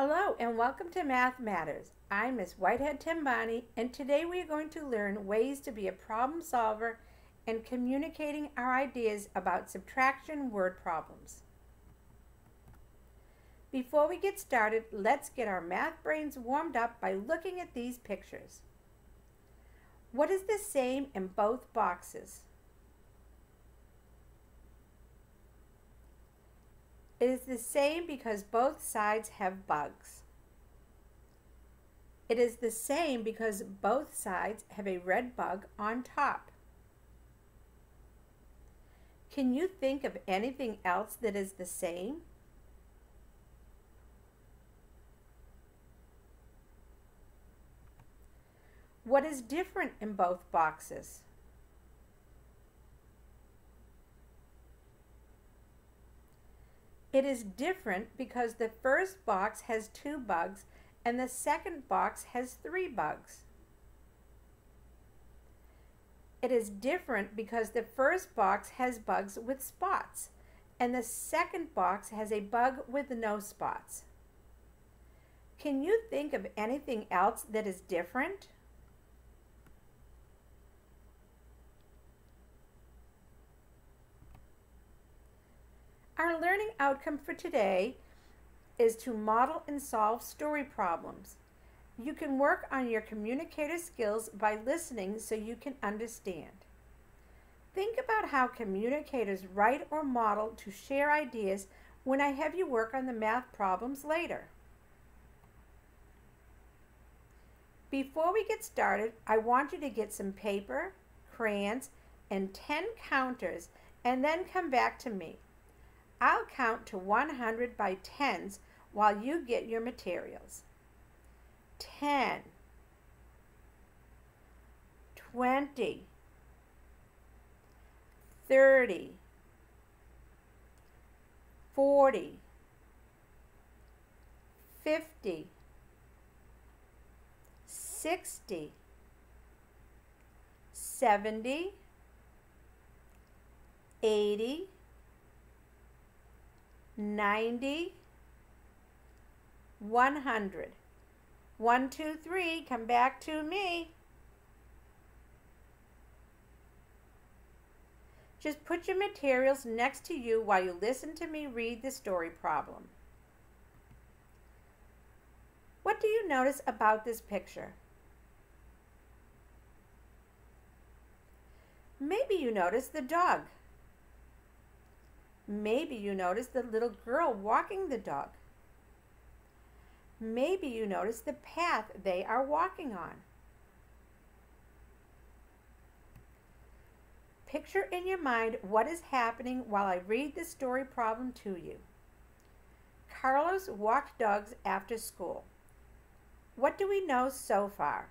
Hello and welcome to Math Matters. I'm Miss Whitehead Timbani and today we are going to learn ways to be a problem solver and communicating our ideas about subtraction word problems. Before we get started, let's get our math brains warmed up by looking at these pictures. What is the same in both boxes? It is the same because both sides have bugs. It is the same because both sides have a red bug on top. Can you think of anything else that is the same? What is different in both boxes? It is different because the first box has two bugs and the second box has three bugs. It is different because the first box has bugs with spots and the second box has a bug with no spots. Can you think of anything else that is different? Our learning outcome for today is to model and solve story problems. You can work on your communicator skills by listening so you can understand. Think about how communicators write or model to share ideas when I have you work on the math problems later. Before we get started, I want you to get some paper, crayons, and 10 counters and then come back to me. I'll count to 100 by tens while you get your materials. 10, 20, 30, 40, 50, 60, 70, 80, 90, 100. 1, 2, 3, come back to me. Just put your materials next to you while you listen to me read the story problem. What do you notice about this picture? Maybe you notice the dog. Maybe you notice the little girl walking the dog. Maybe you notice the path they are walking on. Picture in your mind what is happening while I read the story problem to you. Carlos walked dogs after school. What do we know so far?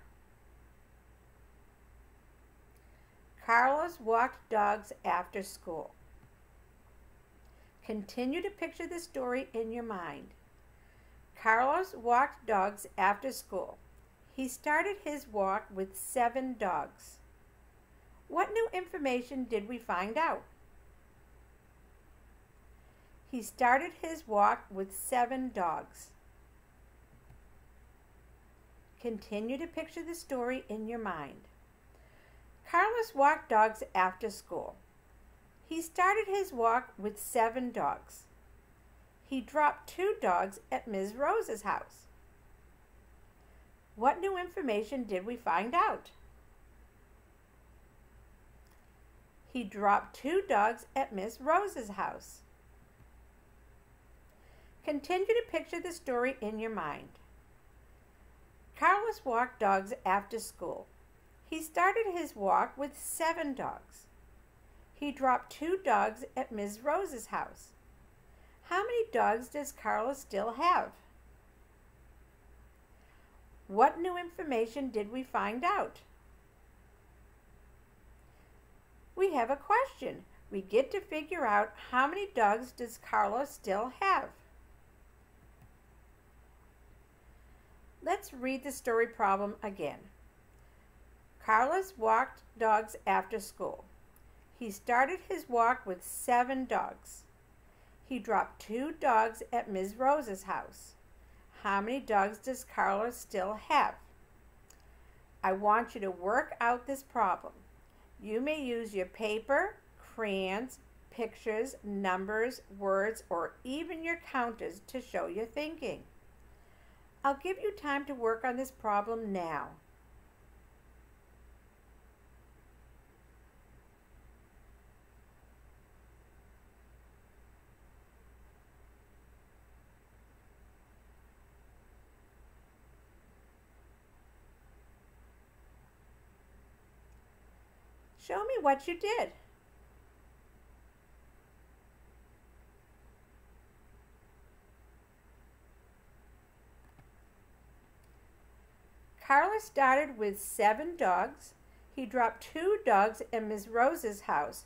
Carlos walked dogs after school. Continue to picture the story in your mind. Carlos walked dogs after school. He started his walk with seven dogs. What new information did we find out? He started his walk with seven dogs. Continue to picture the story in your mind. Carlos walked dogs after school. He started his walk with seven dogs. He dropped two dogs at Ms. Rose's house. What new information did we find out? He dropped two dogs at Miss Rose's house. Continue to picture the story in your mind. Carlos walked dogs after school. He started his walk with seven dogs. He dropped two dogs at Ms. Rose's house. How many dogs does Carlos still have? What new information did we find out? We have a question. We get to figure out how many dogs does Carlos still have? Let's read the story problem again. Carlos walked dogs after school. He started his walk with seven dogs. He dropped two dogs at Ms. Rose's house. How many dogs does Carla still have? I want you to work out this problem. You may use your paper, crayons, pictures, numbers, words, or even your counters to show your thinking. I'll give you time to work on this problem now. Show me what you did. Carlos started with seven dogs. He dropped two dogs at Ms. Rose's house,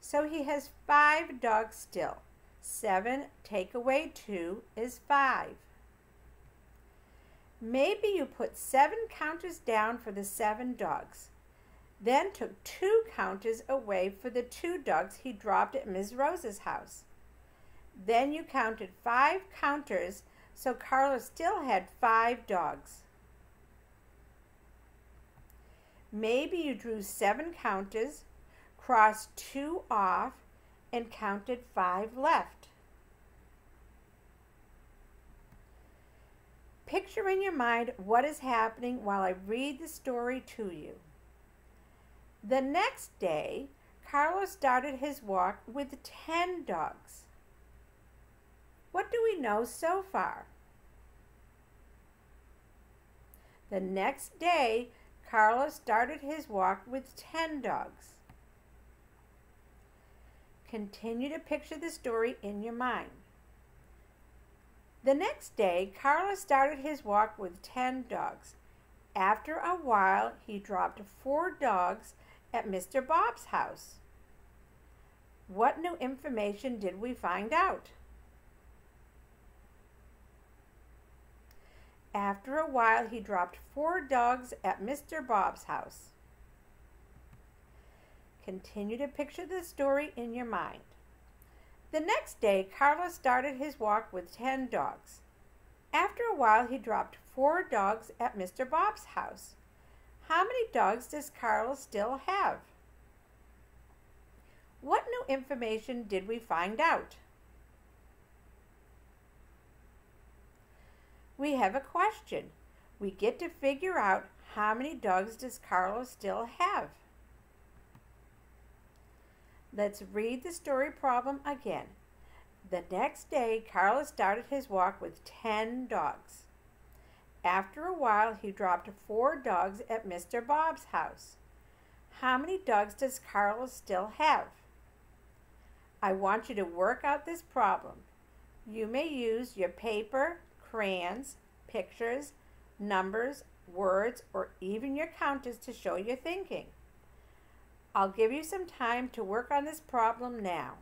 so he has five dogs still. Seven take away two is five. Maybe you put seven counters down for the seven dogs then took two counters away for the two dogs he dropped at Ms. Rose's house. Then you counted five counters, so Carlos still had five dogs. Maybe you drew seven counters, crossed two off, and counted five left. Picture in your mind what is happening while I read the story to you. The next day, Carlos started his walk with 10 dogs. What do we know so far? The next day, Carlos started his walk with 10 dogs. Continue to picture the story in your mind. The next day, Carlos started his walk with 10 dogs. After a while, he dropped four dogs at Mr. Bob's house. What new information did we find out? After a while, he dropped four dogs at Mr. Bob's house. Continue to picture the story in your mind. The next day, Carlos started his walk with 10 dogs. After a while, he dropped four dogs at Mr. Bob's house. How many dogs does Carlos still have? What new information did we find out? We have a question. We get to figure out how many dogs does Carlos still have? Let's read the story problem again. The next day, Carlos started his walk with 10 dogs. After a while, he dropped four dogs at Mr. Bob's house. How many dogs does Carlos still have? I want you to work out this problem. You may use your paper, crayons, pictures, numbers, words, or even your counters to show your thinking. I'll give you some time to work on this problem now.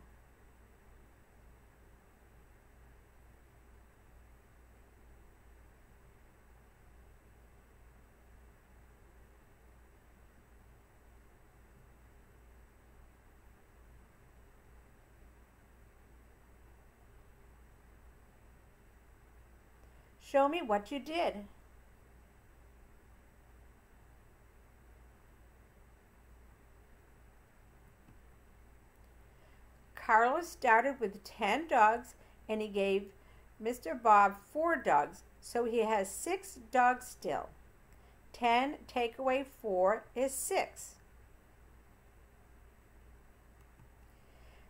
Show me what you did. Carlos started with 10 dogs and he gave Mr. Bob four dogs, so he has six dogs still. 10 take away 4 is 6.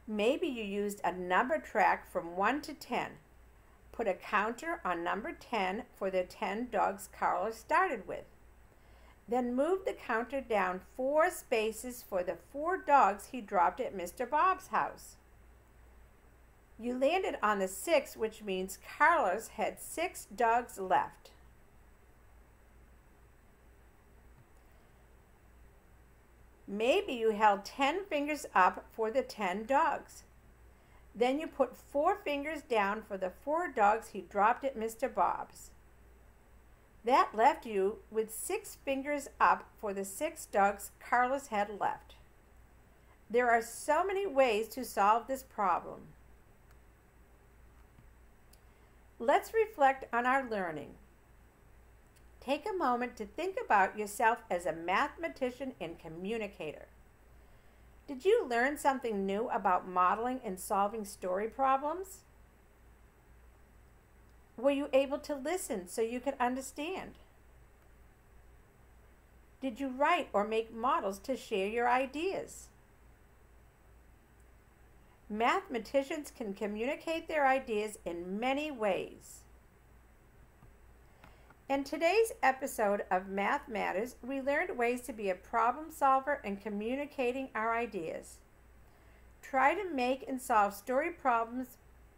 Maybe you used a number track from 1 to 10. Put a counter on number 10 for the 10 dogs Carlos started with. Then move the counter down four spaces for the four dogs he dropped at Mr. Bob's house. You landed on the six, which means Carlos had six dogs left. Maybe you held 10 fingers up for the 10 dogs. Then you put four fingers down for the four dogs he dropped at Mr. Bob's. That left you with six fingers up for the six dogs Carlos had left. There are so many ways to solve this problem. Let's reflect on our learning. Take a moment to think about yourself as a mathematician and communicator. Did you learn something new about modeling and solving story problems? Were you able to listen so you could understand? Did you write or make models to share your ideas? Mathematicians can communicate their ideas in many ways. In today's episode of Math Matters, we learned ways to be a problem solver and communicating our ideas. Try to make and solve story problems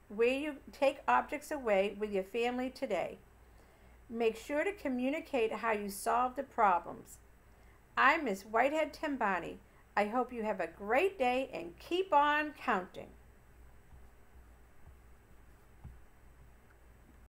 where you take objects away with your family today. Make sure to communicate how you solve the problems. I'm Miss Whitehead Timbani. I hope you have a great day and keep on counting.